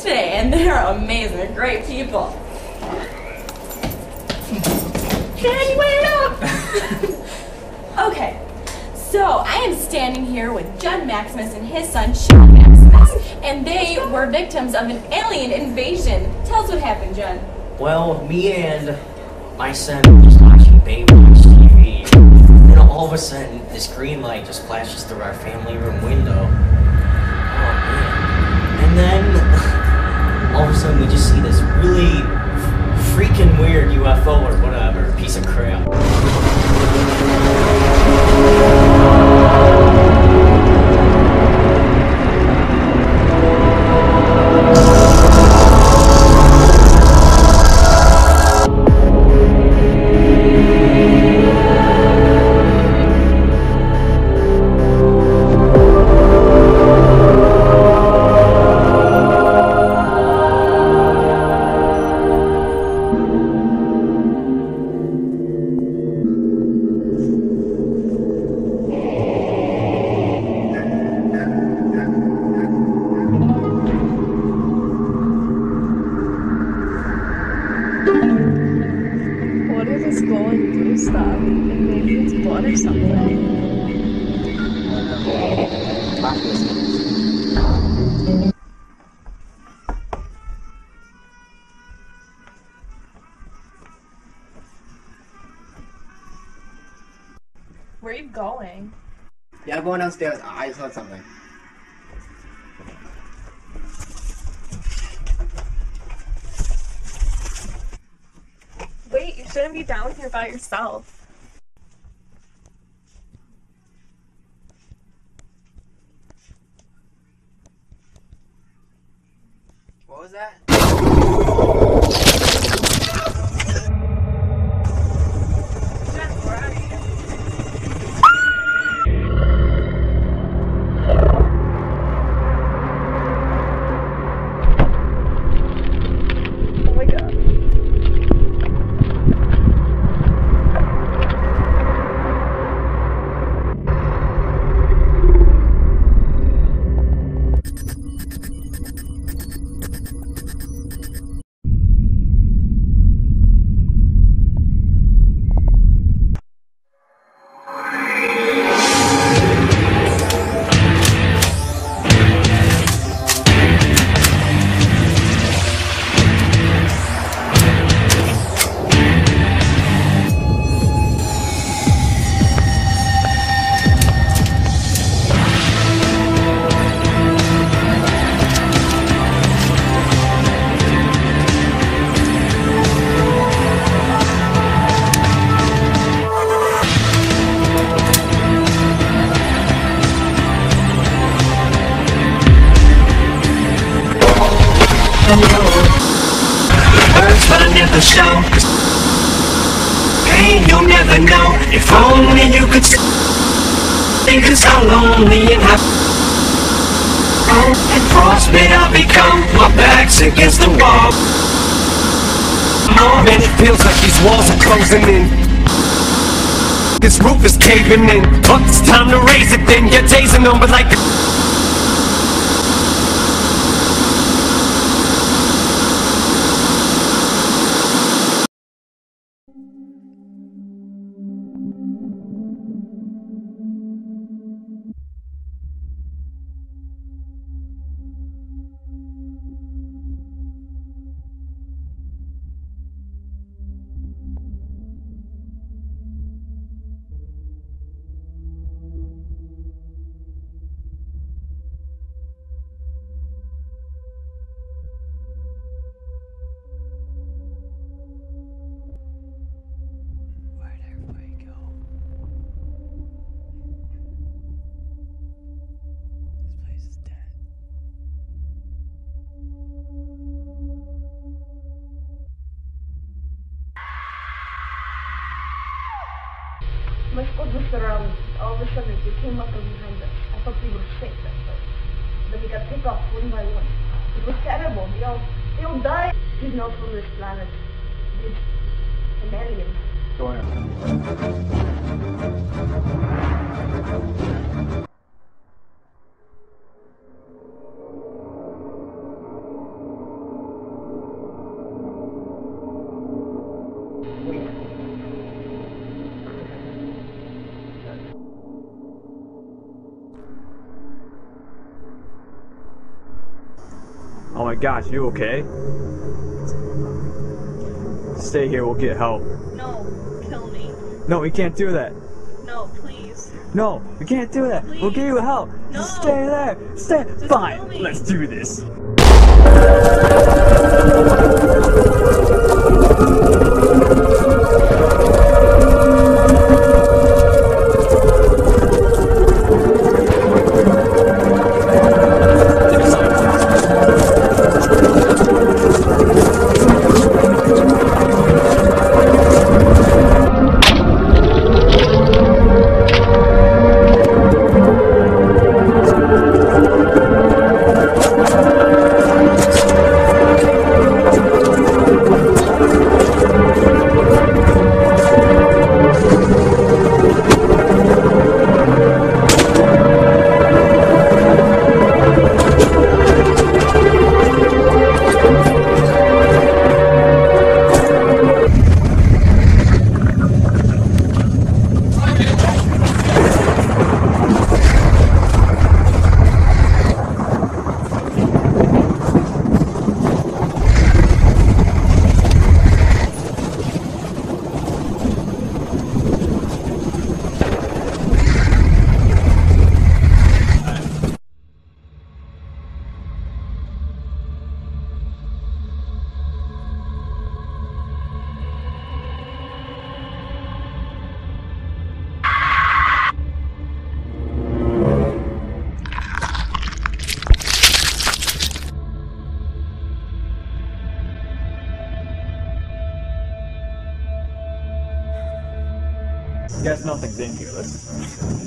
kids today, and they're amazing, great people. Jenny, wait up! okay, so I am standing here with Judd Maximus and his son Sean Maximus, and they were victims of an alien invasion. Tell us what happened, Judd. Well, me and my son were just watching Baywatch TV. And all of a sudden, this green light just flashes through our family room window. Oh man. And then all of a sudden we just see this really freaking weird UFO or whatever, piece of crap. Where are you going? Yeah, I'm going downstairs. I just heard something. Wait, you shouldn't be down here by yourself. What was that? Hurts, but I never show. Pain you'll never know. If only you could see. Cause how lonely and how. And frostbite I'll become. My back's against the wall. Man, it feels like these walls are closing in. This roof is caving in. But it's time to raise it then. Your days are numbered like. My squad was around. All of a sudden, they came up from behind us. I thought we were safe at first. Then we got picked off one by one. It was terrible. They all, they all died. He's not from this planet. He's an alien. Oh my gosh, you okay? Stay here, we'll get help. No, kill me. No, we can't do that. No, please. No, we can't do that. We'll get you help. Just stay there. Stay. kill Fine. Let's do this. Guess nothing's in here. Let's.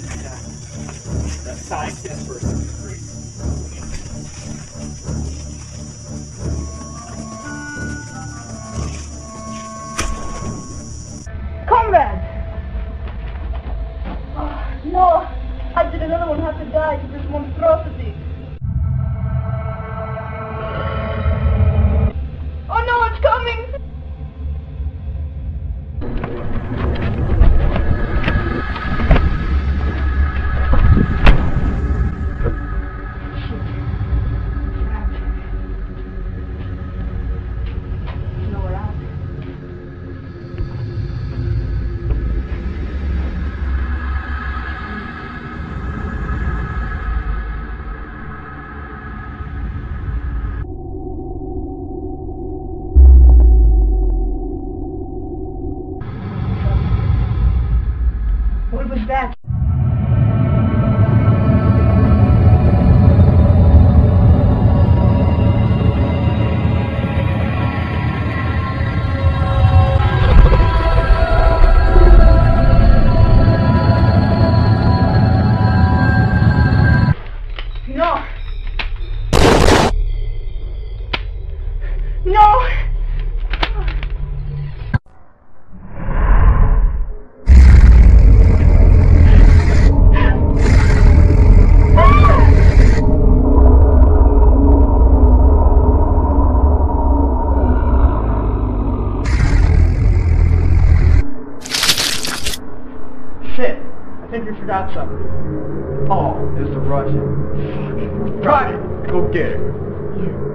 I think we forgot something. Oh, it's the Russian. Got it! Go get it.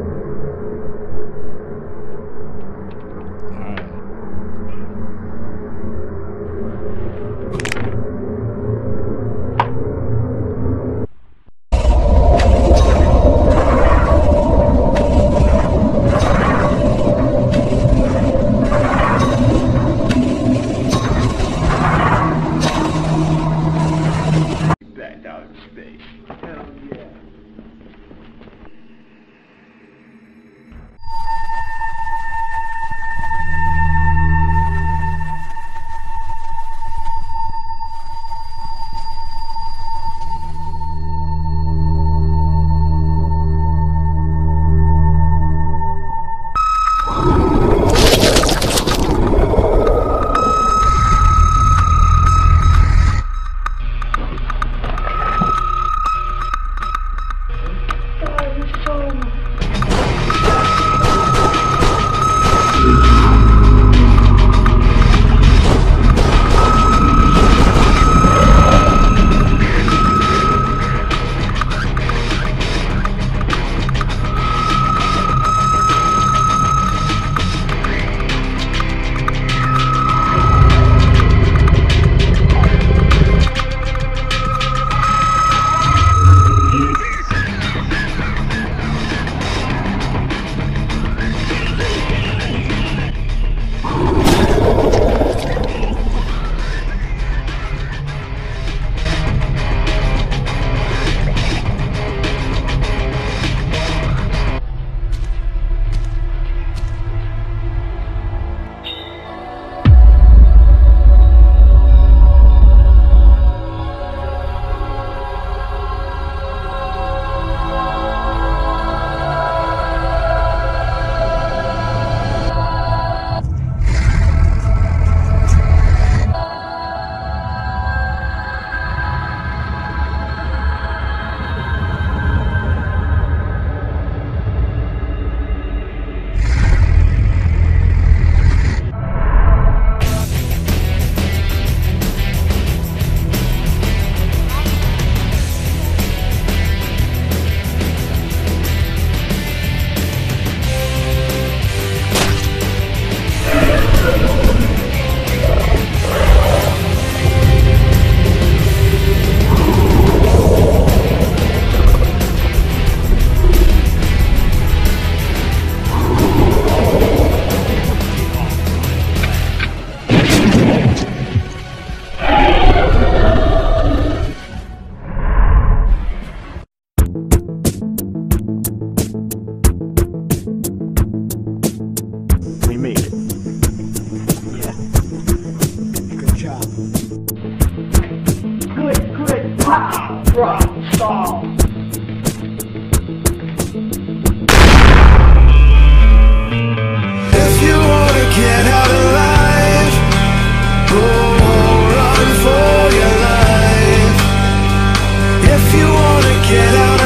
get out.